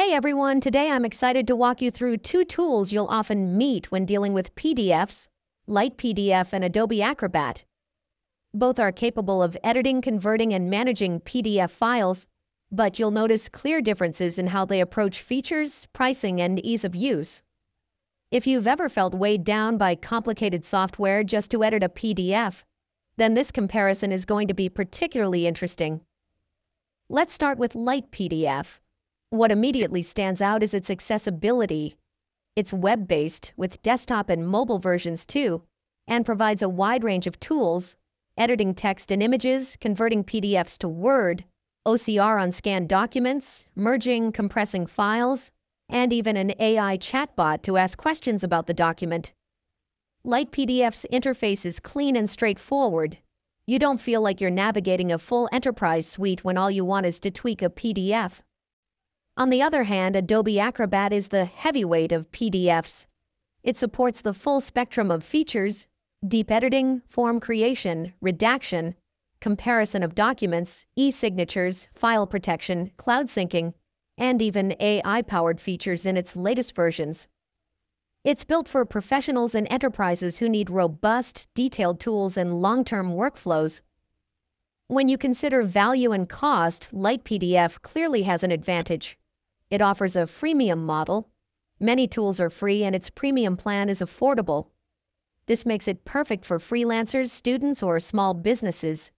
Hey everyone, today I'm excited to walk you through two tools you'll often meet when dealing with PDFs, Light PDF and Adobe Acrobat. Both are capable of editing, converting, and managing PDF files, but you'll notice clear differences in how they approach features, pricing, and ease of use. If you've ever felt weighed down by complicated software just to edit a PDF, then this comparison is going to be particularly interesting. Let's start with Light PDF. What immediately stands out is its accessibility. It's web-based, with desktop and mobile versions too, and provides a wide range of tools, editing text and images, converting PDFs to Word, OCR on scanned documents, merging, compressing files, and even an AI chatbot to ask questions about the document. Light PDF's interface is clean and straightforward. You don't feel like you're navigating a full enterprise suite when all you want is to tweak a PDF. On the other hand, Adobe Acrobat is the heavyweight of PDFs. It supports the full spectrum of features, deep editing, form creation, redaction, comparison of documents, e-signatures, file protection, cloud syncing, and even AI-powered features in its latest versions. It's built for professionals and enterprises who need robust, detailed tools and long-term workflows. When you consider value and cost, Light PDF clearly has an advantage. It offers a freemium model. Many tools are free and its premium plan is affordable. This makes it perfect for freelancers, students, or small businesses.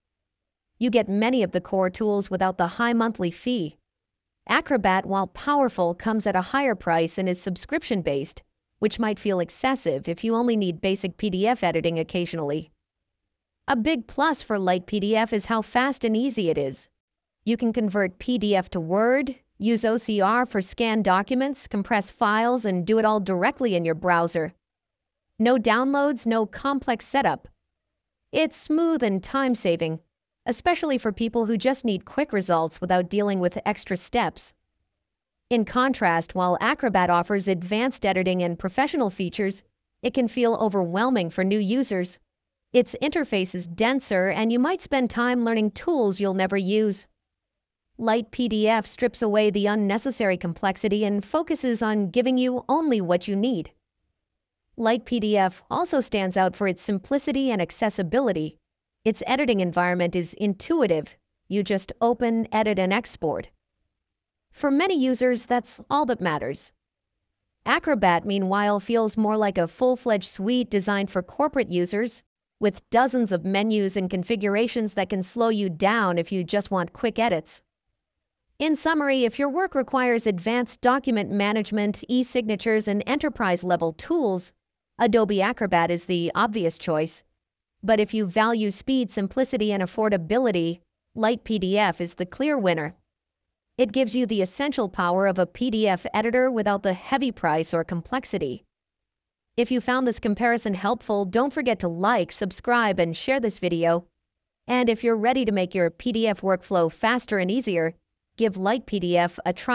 You get many of the core tools without the high monthly fee. Acrobat, while powerful, comes at a higher price and is subscription-based, which might feel excessive if you only need basic PDF editing occasionally. A big plus for Light PDF is how fast and easy it is. You can convert PDF to Word, use OCR for scanned documents, compress files, and do it all directly in your browser. No downloads, no complex setup. It's smooth and time-saving, especially for people who just need quick results without dealing with extra steps. In contrast, while Acrobat offers advanced editing and professional features, it can feel overwhelming for new users. Its interface is denser, and you might spend time learning tools you'll never use. Light PDF strips away the unnecessary complexity and focuses on giving you only what you need. Light PDF also stands out for its simplicity and accessibility. Its editing environment is intuitive. You just open, edit, and export. For many users, that's all that matters. Acrobat, meanwhile, feels more like a full-fledged suite designed for corporate users, with dozens of menus and configurations that can slow you down if you just want quick edits. In summary, if your work requires advanced document management, e-signatures, and enterprise-level tools, Adobe Acrobat is the obvious choice. But if you value speed, simplicity, and affordability, Light PDF is the clear winner. It gives you the essential power of a PDF editor without the heavy price or complexity. If you found this comparison helpful, don't forget to like, subscribe, and share this video. And if you're ready to make your PDF workflow faster and easier, give Light PDF a try.